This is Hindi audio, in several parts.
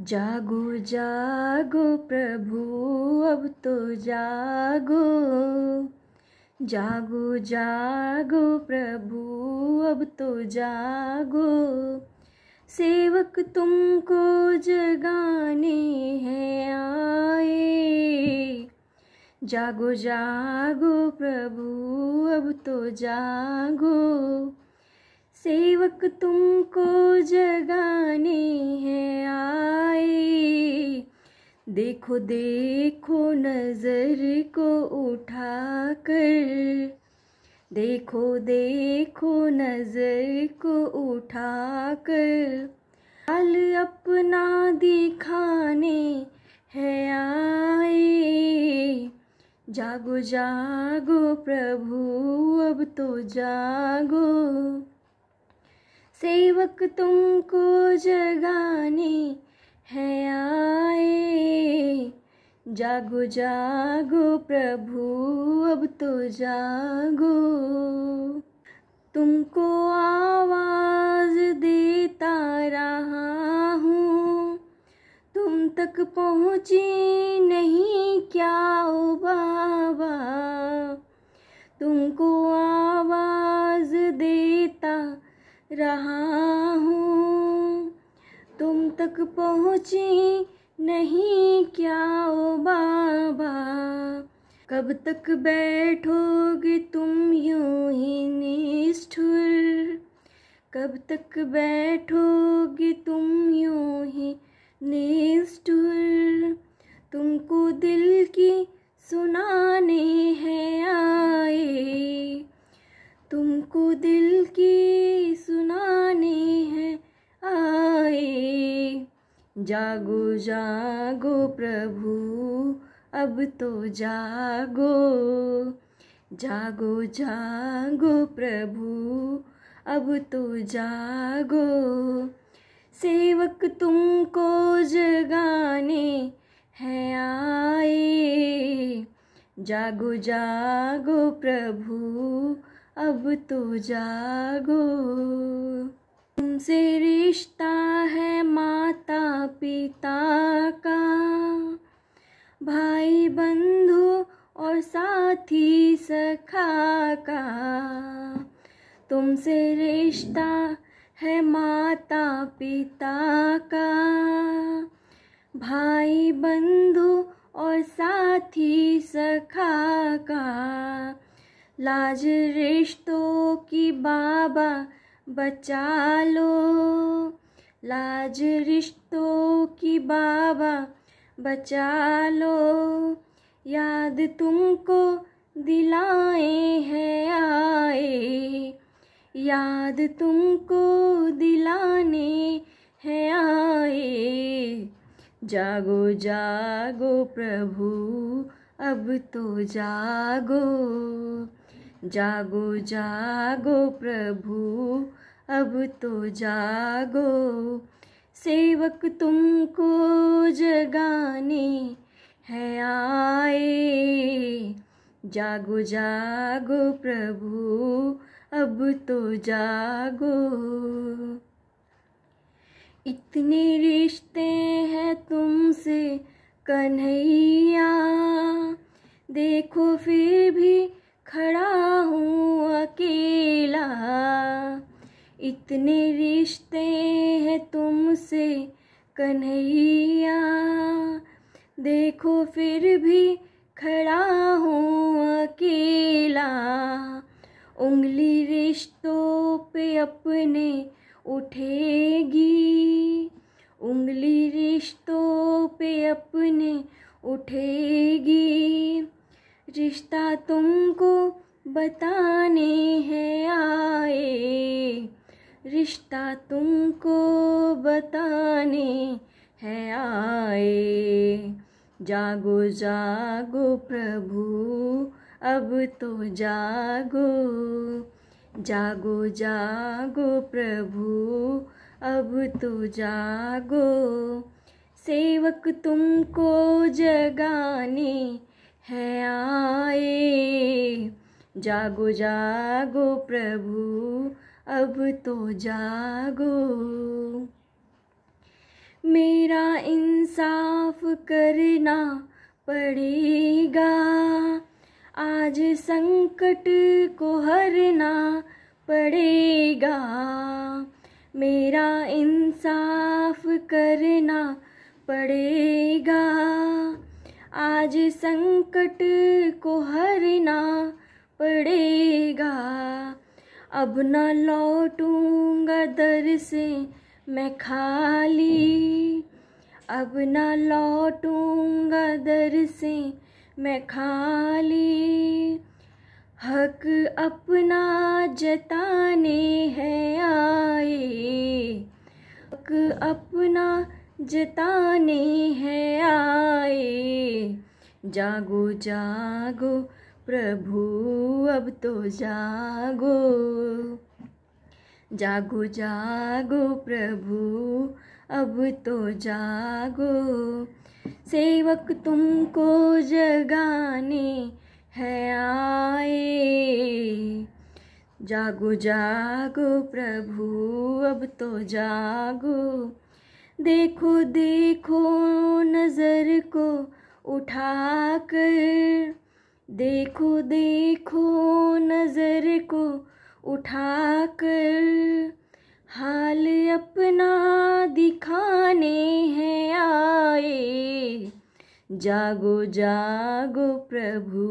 जागो जागो प्रभु, अब तो जागो। जागो जागो प्रभु, अब तो जागो। सेवक तुमको जगाने हैं, आए। जागो जागो प्रभु, अब तो जागो। सेवक तुमको जगाने हैं आए। देखो देखो नज़र को उठाकर। देखो देखो नज़र को उठाकर। हाल अपना दिखाने है आए। जागो जागो प्रभु, अब तो जागो। सेवक तुमको जगाने है आए। जागो जागो प्रभु, अब तो जागो। तुमको आवाज़ देता रहा हूँ। तुम तक पहुँची नहीं रहा हूँ। तुम तक पहुँची नहीं क्या, ओ बाबा? कब तक बैठोगे तुम यूँ ही निष्ठुर? कब तक बैठोगे तुम यूँ ही निष्ठुर? तुमको दिल की सुनाने जागो जागो प्रभु, अब तो जागो। जागो जागो प्रभु, अब तो जागो। सेवक तुमको जगाने हैं आए। जागो जागो प्रभु, अब तो जागो। तुमसे रिश्ता है माता पिता का। भाई बंधु और साथी सखा का। तुमसे रिश्ता है माता पिता का। भाई बंधु और साथी सखा का। लाज रिश्तों की बाबा बचा लो। लाज रिश्तों की बाबा, बचा लो। याद तुमको दिलाए हैं आए। याद तुमको दिलाने हैं आए। जागो जागो प्रभु, अब तो जागो। जागो जागो प्रभु, अब तो जागो। सेवक तुमको जगाने है आए। जागो जागो प्रभु, अब तो जागो। इतने रिश्ते हैं तुमसे, कन्हैया। देखो फिर भी खड़ा हूँ अकेला। इतने रिश्ते हैं तुमसे कन्हैया। देखो फिर भी खड़ा हूँ अकेला। उंगली रिश्तों पे अपने उठेगी। उंगली रिश्तों पे अपने उठेगी। रिश्ता तुमको बताने हैं आए। रिश्ता तुमको बताने हैं आए। जागो जागो प्रभु, अब तो जागो। जागो जागो प्रभु, अब तो जागो। सेवक तुमको जगाने है आए। जागो जागो प्रभु, अब तो जागो। मेरा इंसाफ करना पड़ेगा। आज संकट को हरना पड़ेगा। मेरा इंसाफ करना पड़ेगा। आज संकट को हरना पड़ेगा। अब न लौटूँगा दर से मैं खाली। अब न लौटूँगा दर से मैं खाली। हक अपना जताने हैं आए। हक अपना जताने हैं आए। जागो जागो, प्रभु, अब तो जागो। जागो जागो, प्रभु, अब तो जागो। सेवक तुमको जगाने है आए। जागो जागो, प्रभु, अब तो जागो। देखो देखो नज़र को उठाकर देखो देखो नज़र को उठाकर। हाल अपना दिखाने हैं आए। जागो जागो प्रभु,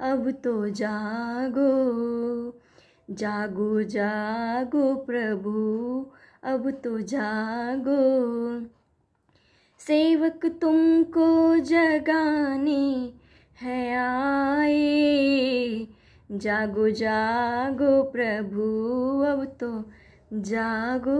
अब तो जागो। जागो जागो प्रभु, अब तो जागो। सेवक तुमको जगाने है आए। जागो जागो प्रभु अब तो जागो।